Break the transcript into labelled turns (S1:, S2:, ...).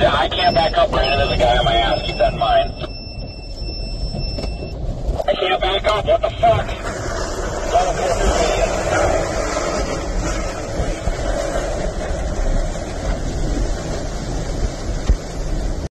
S1: Yeah, I can't back up, Brandon. There's a guy on my ass. Keep that in mind. I can't back up. What the?